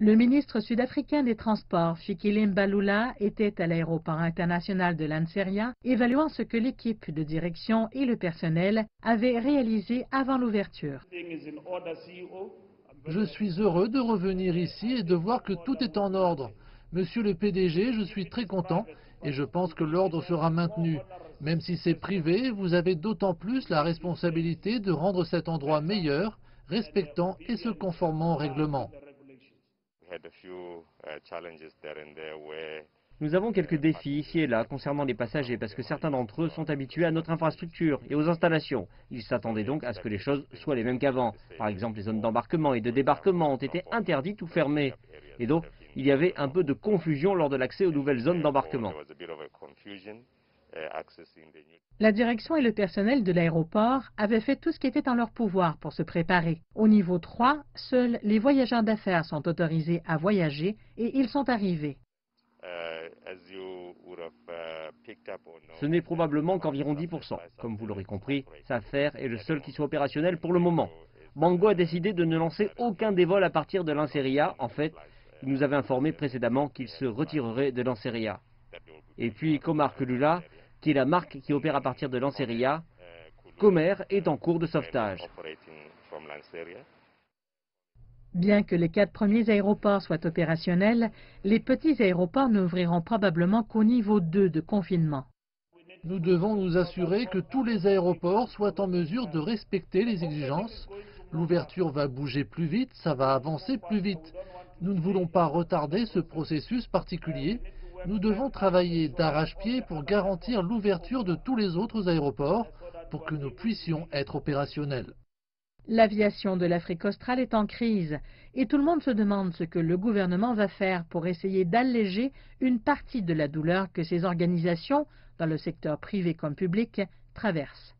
Le ministre sud-africain des Transports, Fikile Mbalula, était à l'aéroport international de Lanseria, évaluant ce que l'équipe de direction et le personnel avaient réalisé avant l'ouverture. Je suis heureux de revenir ici et de voir que tout est en ordre. Monsieur le PDG, je suis très content et je pense que l'ordre sera maintenu. Même si c'est privé, vous avez d'autant plus la responsabilité de rendre cet endroit meilleur, respectant et se conformant au règlement. Nous avons quelques défis ici et là concernant les passagers parce que certains d'entre eux sont habitués à notre infrastructure et aux installations. Ils s'attendaient donc à ce que les choses soient les mêmes qu'avant. Par exemple, les zones d'embarquement et de débarquement ont été interdites ou fermées. Et donc, il y avait un peu de confusion lors de l'accès aux nouvelles zones d'embarquement. La direction et le personnel de l'aéroport avaient fait tout ce qui était en leur pouvoir pour se préparer. Au niveau 3, seuls les voyageurs d'affaires sont autorisés à voyager et ils sont arrivés. Ce n'est probablement qu'environ 10%. Comme vous l'aurez compris, SAFER est le seul qui soit opérationnel pour le moment. Bango a décidé de ne lancer aucun des vols à partir de l'Inseria. En fait, il nous avait informé précédemment qu'il se retirerait de l'Anseria. Et puis, Comar Lula, qui est la marque qui opère à partir de l'Anseria, Comer est en cours de sauvetage. Bien que les quatre premiers aéroports soient opérationnels, les petits aéroports n'ouvriront probablement qu'au niveau 2 de confinement. Nous devons nous assurer que tous les aéroports soient en mesure de respecter les exigences. L'ouverture va bouger plus vite, ça va avancer plus vite. Nous ne voulons pas retarder ce processus particulier. Nous devons travailler d'arrache-pied pour garantir l'ouverture de tous les autres aéroports pour que nous puissions être opérationnels. L'aviation de l'Afrique australe est en crise et tout le monde se demande ce que le gouvernement va faire pour essayer d'alléger une partie de la douleur que ces organisations, dans le secteur privé comme public, traversent.